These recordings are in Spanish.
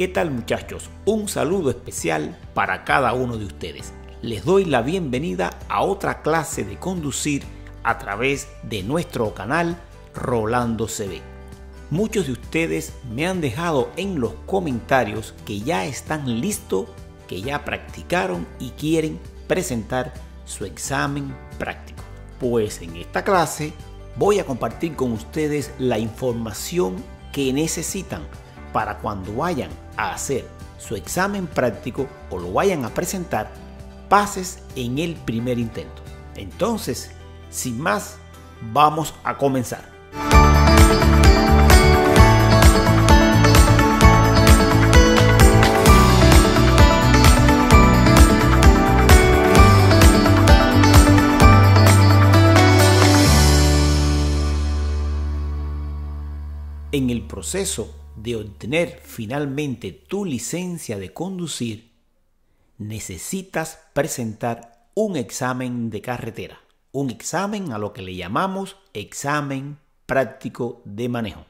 ¿Qué tal muchachos? Un saludo especial para cada uno de ustedes. Les doy la bienvenida a otra clase de conducir a través de nuestro canal Rolando CB. Muchos de ustedes me han dejado en los comentarios que ya están listos, que ya practicaron y quieren presentar su examen práctico. Pues en esta clase voy a compartir con ustedes la información que necesitan para cuando vayan a hacer su examen práctico o lo vayan a presentar, pases en el primer intento. Entonces, sin más, vamos a comenzar. En el proceso de obtener finalmente tu licencia de conducir, necesitas presentar un examen de carretera, un examen a lo que le llamamos examen práctico de manejo.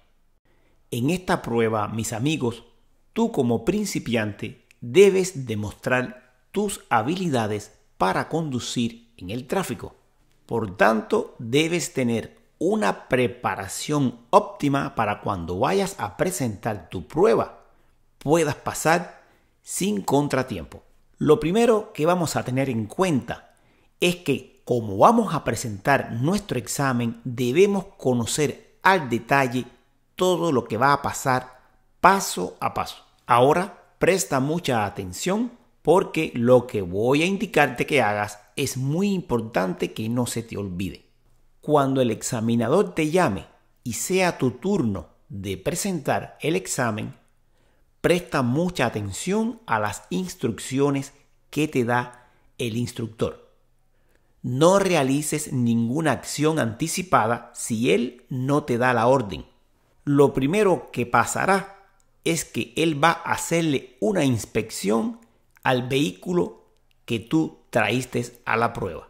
En esta prueba, mis amigos, tú como principiante debes demostrar tus habilidades para conducir en el tráfico. Por tanto, debes tener una preparación óptima para cuando vayas a presentar tu prueba puedas pasar sin contratiempo. Lo primero que vamos a tener en cuenta es que como vamos a presentar nuestro examen debemos conocer al detalle todo lo que va a pasar paso a paso. Ahora presta mucha atención porque lo que voy a indicarte que hagas es muy importante que no se te olvide. Cuando el examinador te llame y sea tu turno de presentar el examen, presta mucha atención a las instrucciones que te da el instructor. No realices ninguna acción anticipada si él no te da la orden. Lo primero que pasará es que él va a hacerle una inspección al vehículo que tú traíste a la prueba.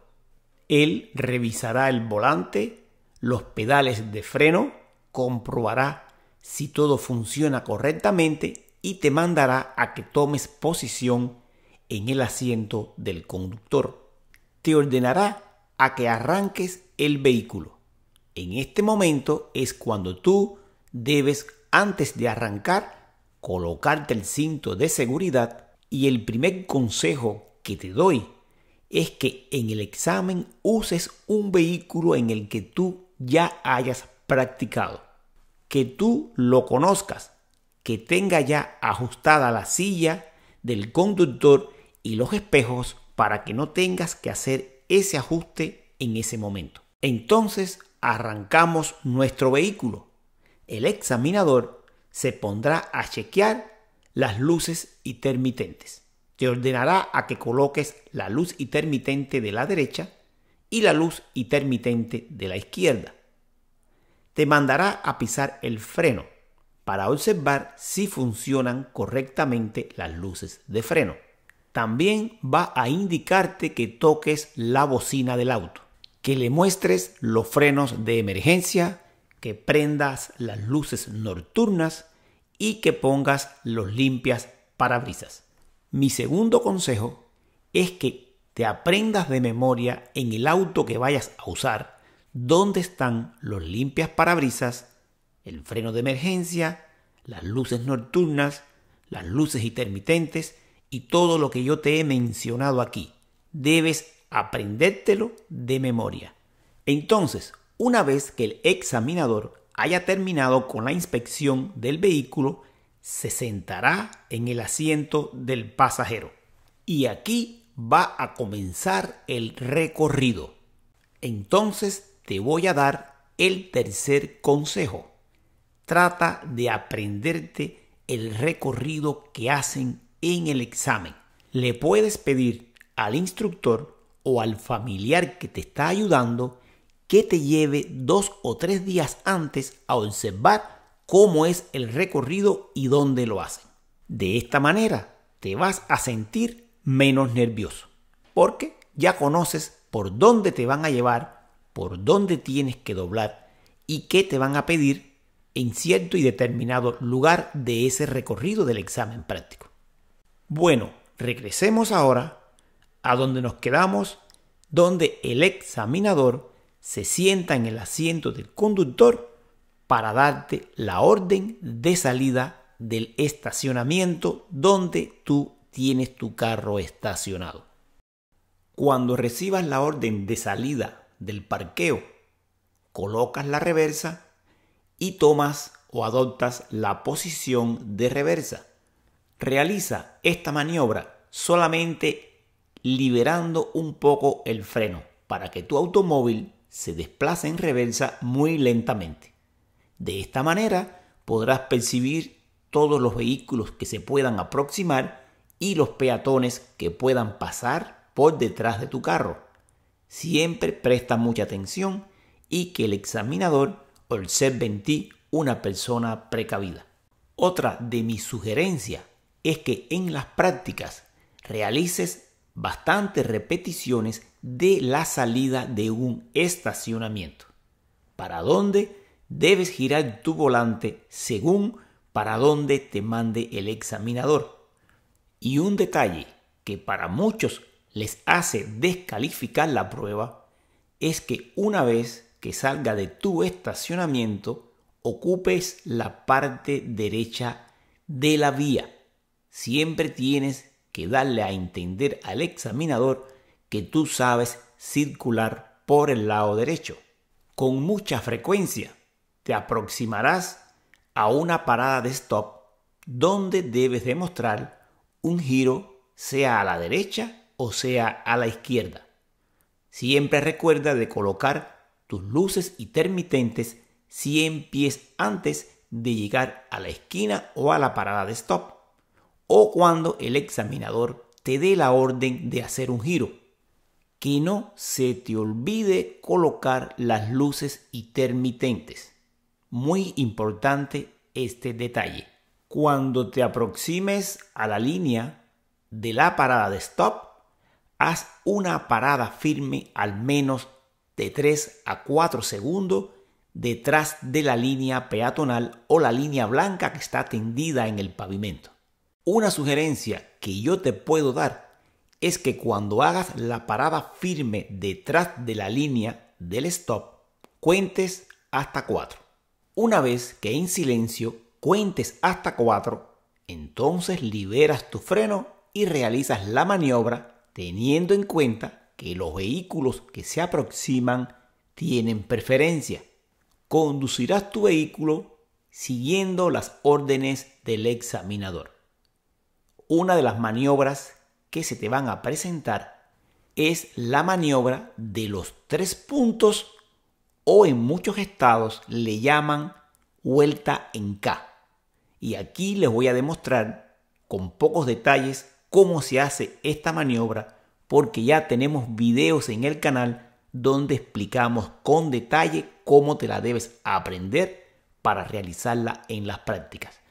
Él revisará el volante, los pedales de freno, comprobará si todo funciona correctamente y te mandará a que tomes posición en el asiento del conductor. Te ordenará a que arranques el vehículo. En este momento es cuando tú debes, antes de arrancar, colocarte el cinto de seguridad y el primer consejo que te doy es que en el examen uses un vehículo en el que tú ya hayas practicado, que tú lo conozcas, que tenga ya ajustada la silla del conductor y los espejos para que no tengas que hacer ese ajuste en ese momento. Entonces arrancamos nuestro vehículo. El examinador se pondrá a chequear las luces intermitentes te ordenará a que coloques la luz intermitente de la derecha y la luz intermitente de la izquierda. Te mandará a pisar el freno para observar si funcionan correctamente las luces de freno. También va a indicarte que toques la bocina del auto, que le muestres los frenos de emergencia, que prendas las luces nocturnas y que pongas los limpias parabrisas. Mi segundo consejo es que te aprendas de memoria en el auto que vayas a usar dónde están los limpias parabrisas, el freno de emergencia, las luces nocturnas, las luces intermitentes y todo lo que yo te he mencionado aquí. Debes aprendértelo de memoria. Entonces, una vez que el examinador haya terminado con la inspección del vehículo, se sentará en el asiento del pasajero. Y aquí va a comenzar el recorrido. Entonces te voy a dar el tercer consejo. Trata de aprenderte el recorrido que hacen en el examen. Le puedes pedir al instructor o al familiar que te está ayudando que te lleve dos o tres días antes a observar cómo es el recorrido y dónde lo hacen. De esta manera te vas a sentir menos nervioso, porque ya conoces por dónde te van a llevar, por dónde tienes que doblar y qué te van a pedir en cierto y determinado lugar de ese recorrido del examen práctico. Bueno, regresemos ahora a donde nos quedamos, donde el examinador se sienta en el asiento del conductor para darte la orden de salida del estacionamiento donde tú tienes tu carro estacionado. Cuando recibas la orden de salida del parqueo, colocas la reversa y tomas o adoptas la posición de reversa. Realiza esta maniobra solamente liberando un poco el freno para que tu automóvil se desplace en reversa muy lentamente. De esta manera podrás percibir todos los vehículos que se puedan aproximar y los peatones que puedan pasar por detrás de tu carro. Siempre presta mucha atención y que el examinador observe en ti una persona precavida. Otra de mis sugerencias es que en las prácticas realices bastantes repeticiones de la salida de un estacionamiento. Para dónde debes girar tu volante según para dónde te mande el examinador. Y un detalle que para muchos les hace descalificar la prueba es que una vez que salga de tu estacionamiento, ocupes la parte derecha de la vía. Siempre tienes que darle a entender al examinador que tú sabes circular por el lado derecho. Con mucha frecuencia te aproximarás a una parada de stop donde debes demostrar un giro sea a la derecha o sea a la izquierda. Siempre recuerda de colocar tus luces intermitentes 100 pies antes de llegar a la esquina o a la parada de stop, o cuando el examinador te dé la orden de hacer un giro. Que no se te olvide colocar las luces intermitentes. Muy importante este detalle. Cuando te aproximes a la línea de la parada de stop, haz una parada firme al menos de 3 a 4 segundos detrás de la línea peatonal o la línea blanca que está tendida en el pavimento. Una sugerencia que yo te puedo dar es que cuando hagas la parada firme detrás de la línea del stop, cuentes hasta 4. Una vez que en silencio cuentes hasta 4, entonces liberas tu freno y realizas la maniobra teniendo en cuenta que los vehículos que se aproximan tienen preferencia. Conducirás tu vehículo siguiendo las órdenes del examinador. Una de las maniobras que se te van a presentar es la maniobra de los tres puntos o en muchos estados le llaman vuelta en K. Y aquí les voy a demostrar con pocos detalles cómo se hace esta maniobra porque ya tenemos videos en el canal donde explicamos con detalle cómo te la debes aprender para realizarla en las prácticas.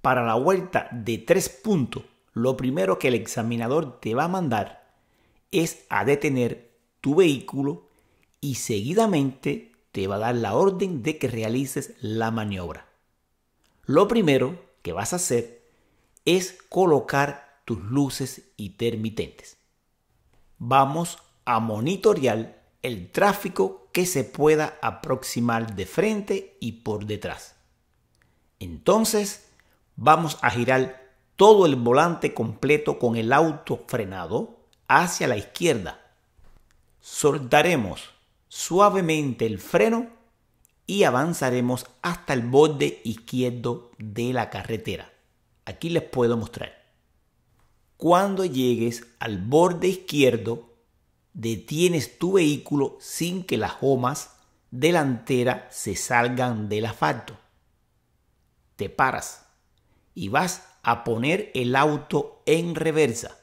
Para la vuelta de tres puntos, lo primero que el examinador te va a mandar es a detener tu vehículo y seguidamente te va a dar la orden de que realices la maniobra. Lo primero que vas a hacer es colocar tus luces intermitentes vamos a monitorear el tráfico que se pueda aproximar de frente y por detrás. Entonces, vamos a girar todo el volante completo con el auto frenado hacia la izquierda. Soltaremos suavemente el freno y avanzaremos hasta el borde izquierdo de la carretera. Aquí les puedo mostrar. Cuando llegues al borde izquierdo, detienes tu vehículo sin que las gomas delanteras se salgan del asfalto. Te paras y vas a poner el auto en reversa.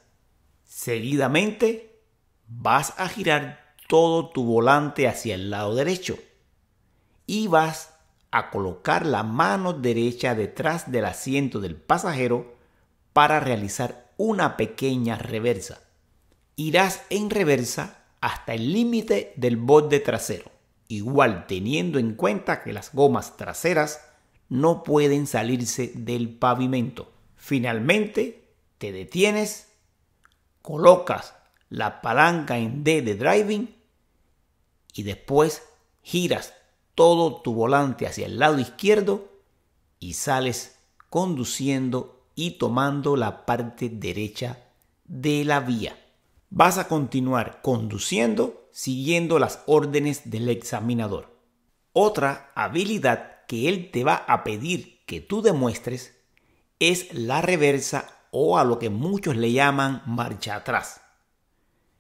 Seguidamente vas a girar todo tu volante hacia el lado derecho y vas a colocar la mano derecha detrás del asiento del pasajero para realizar una pequeña reversa. Irás en reversa hasta el límite del borde trasero, igual teniendo en cuenta que las gomas traseras no pueden salirse del pavimento. Finalmente, te detienes, colocas la palanca en D de driving y después giras todo tu volante hacia el lado izquierdo y sales conduciendo y tomando la parte derecha de la vía. Vas a continuar conduciendo siguiendo las órdenes del examinador. Otra habilidad que él te va a pedir que tú demuestres es la reversa o a lo que muchos le llaman marcha atrás.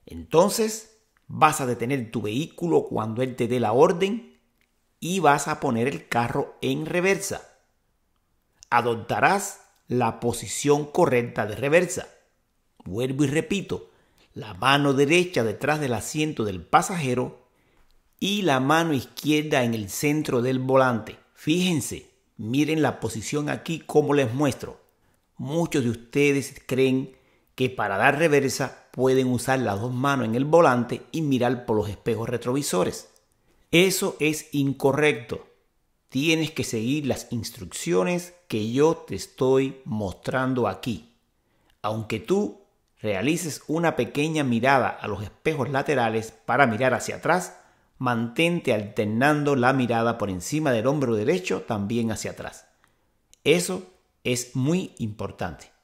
Entonces vas a detener tu vehículo cuando él te dé la orden y vas a poner el carro en reversa. Adoptarás la posición correcta de reversa. Vuelvo y repito, la mano derecha detrás del asiento del pasajero y la mano izquierda en el centro del volante. Fíjense, miren la posición aquí como les muestro. Muchos de ustedes creen que para dar reversa pueden usar las dos manos en el volante y mirar por los espejos retrovisores. Eso es incorrecto. Tienes que seguir las instrucciones que yo te estoy mostrando aquí. Aunque tú realices una pequeña mirada a los espejos laterales para mirar hacia atrás, mantente alternando la mirada por encima del hombro derecho también hacia atrás. Eso es muy importante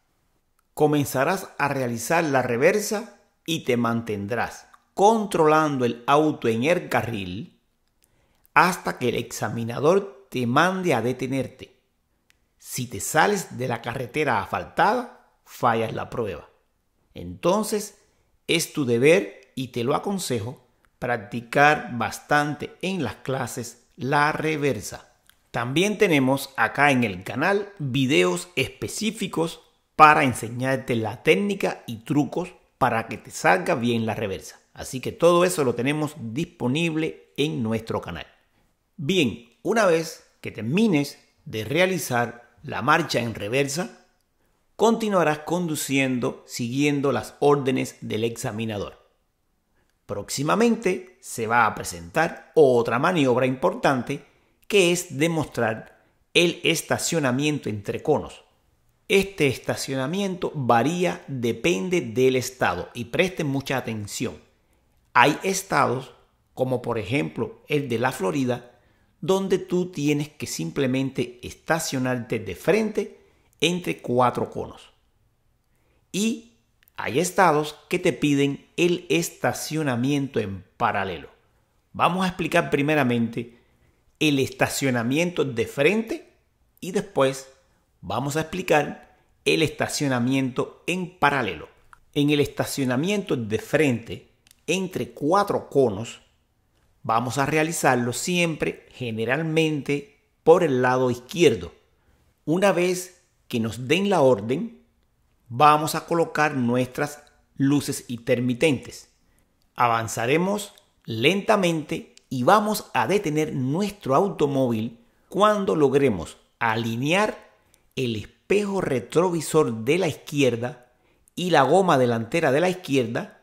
comenzarás a realizar la reversa y te mantendrás controlando el auto en el carril hasta que el examinador te mande a detenerte. Si te sales de la carretera asfaltada, fallas la prueba. Entonces es tu deber y te lo aconsejo practicar bastante en las clases la reversa. También tenemos acá en el canal videos específicos para enseñarte la técnica y trucos para que te salga bien la reversa. Así que todo eso lo tenemos disponible en nuestro canal. Bien, una vez que termines de realizar la marcha en reversa, continuarás conduciendo siguiendo las órdenes del examinador. Próximamente se va a presentar otra maniobra importante que es demostrar el estacionamiento entre conos. Este estacionamiento varía, depende del estado y presten mucha atención. Hay estados, como por ejemplo el de la Florida, donde tú tienes que simplemente estacionarte de frente entre cuatro conos. Y hay estados que te piden el estacionamiento en paralelo. Vamos a explicar primeramente el estacionamiento de frente y después vamos a explicar el estacionamiento en paralelo. En el estacionamiento de frente entre cuatro conos, vamos a realizarlo siempre generalmente por el lado izquierdo. Una vez que nos den la orden, vamos a colocar nuestras luces intermitentes. Avanzaremos lentamente y vamos a detener nuestro automóvil cuando logremos alinear el espejo retrovisor de la izquierda y la goma delantera de la izquierda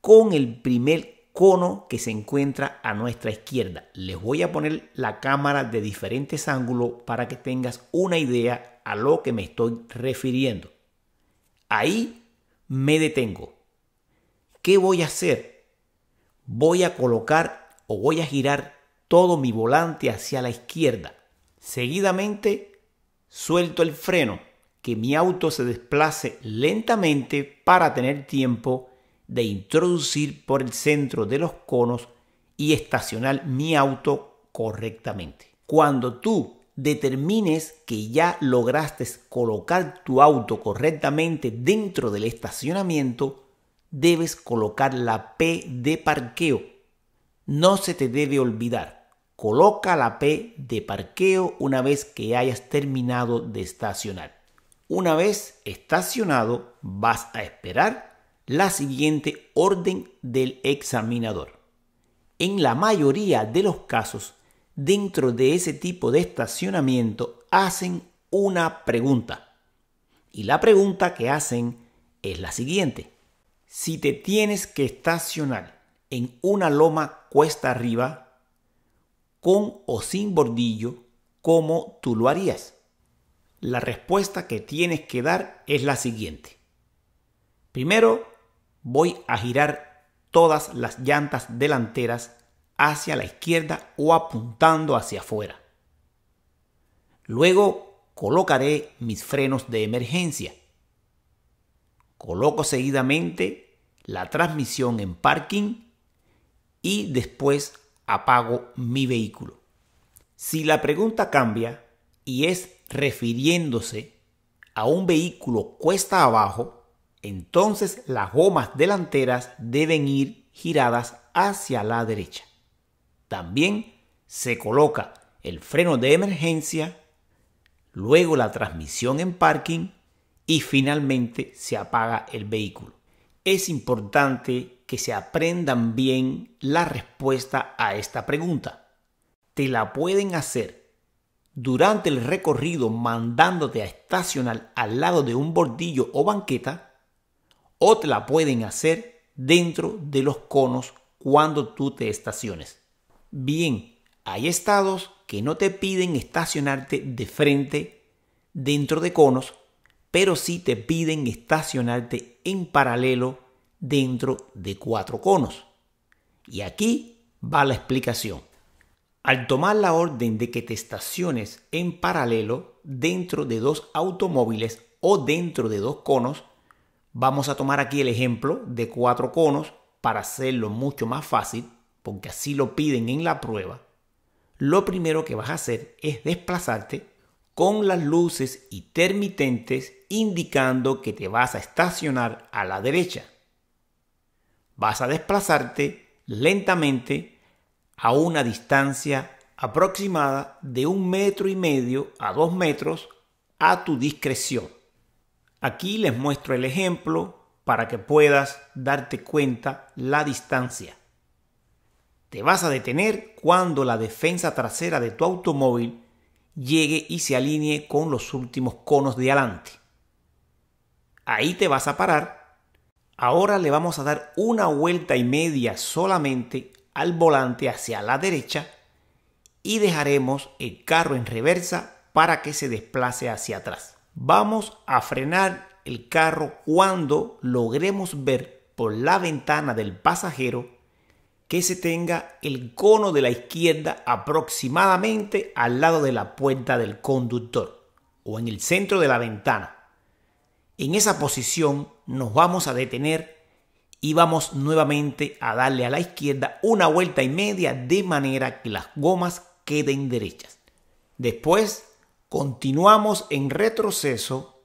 con el primer cono que se encuentra a nuestra izquierda. Les voy a poner la cámara de diferentes ángulos para que tengas una idea a lo que me estoy refiriendo. Ahí me detengo. ¿Qué voy a hacer? Voy a colocar o voy a girar todo mi volante hacia la izquierda. Seguidamente suelto el freno, que mi auto se desplace lentamente para tener tiempo de introducir por el centro de los conos y estacionar mi auto correctamente. Cuando tú determines que ya lograste colocar tu auto correctamente dentro del estacionamiento, debes colocar la P de parqueo. No se te debe olvidar. Coloca la P de parqueo una vez que hayas terminado de estacionar. Una vez estacionado, vas a esperar la siguiente orden del examinador. En la mayoría de los casos, dentro de ese tipo de estacionamiento, hacen una pregunta. Y la pregunta que hacen es la siguiente. Si te tienes que estacionar en una loma cuesta arriba, con o sin bordillo, cómo tú lo harías. La respuesta que tienes que dar es la siguiente. Primero, voy a girar todas las llantas delanteras hacia la izquierda o apuntando hacia afuera. Luego colocaré mis frenos de emergencia. Coloco seguidamente la transmisión en parking y después apago mi vehículo. Si la pregunta cambia y es refiriéndose a un vehículo cuesta abajo, entonces las gomas delanteras deben ir giradas hacia la derecha. También se coloca el freno de emergencia, luego la transmisión en parking y finalmente se apaga el vehículo. Es importante que se aprendan bien la respuesta a esta pregunta. Te la pueden hacer durante el recorrido mandándote a estacionar al lado de un bordillo o banqueta o te la pueden hacer dentro de los conos cuando tú te estaciones. Bien, hay estados que no te piden estacionarte de frente dentro de conos, pero sí te piden estacionarte en paralelo dentro de cuatro conos. Y aquí va la explicación. Al tomar la orden de que te estaciones en paralelo dentro de dos automóviles o dentro de dos conos, vamos a tomar aquí el ejemplo de cuatro conos para hacerlo mucho más fácil, porque así lo piden en la prueba. Lo primero que vas a hacer es desplazarte con las luces intermitentes indicando que te vas a estacionar a la derecha vas a desplazarte lentamente a una distancia aproximada de un metro y medio a dos metros a tu discreción. Aquí les muestro el ejemplo para que puedas darte cuenta la distancia. Te vas a detener cuando la defensa trasera de tu automóvil llegue y se alinee con los últimos conos de adelante. Ahí te vas a parar Ahora le vamos a dar una vuelta y media solamente al volante hacia la derecha y dejaremos el carro en reversa para que se desplace hacia atrás. Vamos a frenar el carro cuando logremos ver por la ventana del pasajero que se tenga el cono de la izquierda aproximadamente al lado de la puerta del conductor o en el centro de la ventana. En esa posición nos vamos a detener y vamos nuevamente a darle a la izquierda una vuelta y media de manera que las gomas queden derechas. Después continuamos en retroceso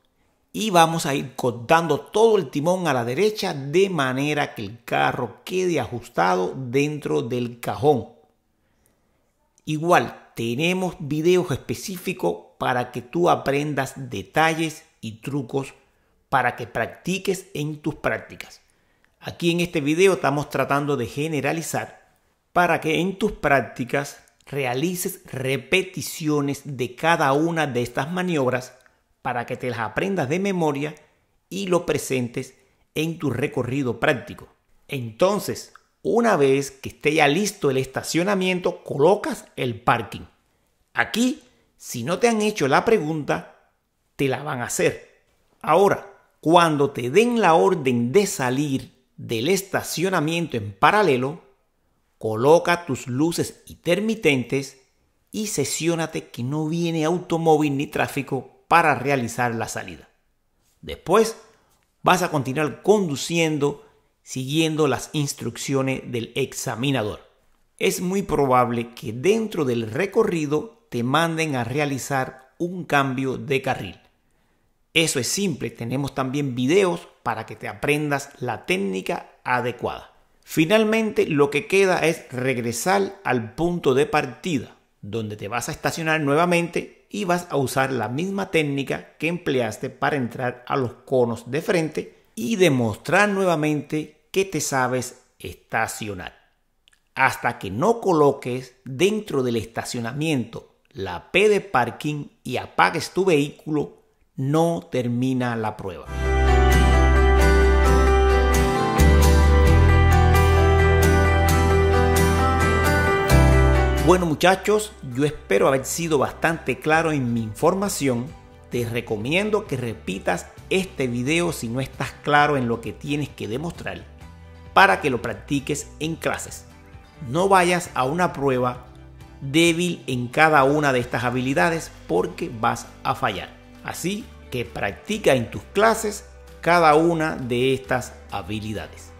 y vamos a ir cortando todo el timón a la derecha de manera que el carro quede ajustado dentro del cajón. Igual tenemos videos específicos para que tú aprendas detalles y trucos para que practiques en tus prácticas. Aquí en este video estamos tratando de generalizar para que en tus prácticas realices repeticiones de cada una de estas maniobras para que te las aprendas de memoria y lo presentes en tu recorrido práctico. Entonces, una vez que esté ya listo el estacionamiento, colocas el parking. Aquí, si no te han hecho la pregunta, te la van a hacer. Ahora, cuando te den la orden de salir del estacionamiento en paralelo, coloca tus luces intermitentes y sesiónate que no viene automóvil ni tráfico para realizar la salida. Después vas a continuar conduciendo siguiendo las instrucciones del examinador. Es muy probable que dentro del recorrido te manden a realizar un cambio de carril. Eso es simple, tenemos también videos para que te aprendas la técnica adecuada. Finalmente, lo que queda es regresar al punto de partida, donde te vas a estacionar nuevamente y vas a usar la misma técnica que empleaste para entrar a los conos de frente y demostrar nuevamente que te sabes estacionar. Hasta que no coloques dentro del estacionamiento la P de parking y apagues tu vehículo, no termina la prueba. Bueno muchachos, yo espero haber sido bastante claro en mi información. Te recomiendo que repitas este video si no estás claro en lo que tienes que demostrar para que lo practiques en clases. No vayas a una prueba débil en cada una de estas habilidades porque vas a fallar. Así que practica en tus clases cada una de estas habilidades.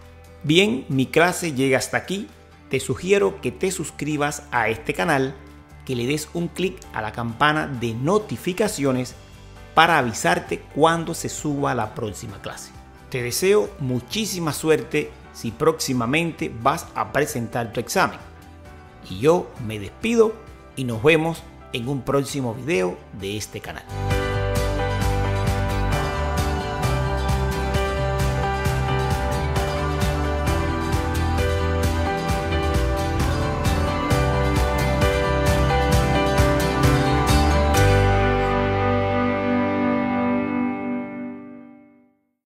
Bien, mi clase llega hasta aquí. Te sugiero que te suscribas a este canal, que le des un clic a la campana de notificaciones para avisarte cuando se suba la próxima clase. Te deseo muchísima suerte si próximamente vas a presentar tu examen. Y yo me despido y nos vemos en un próximo video de este canal.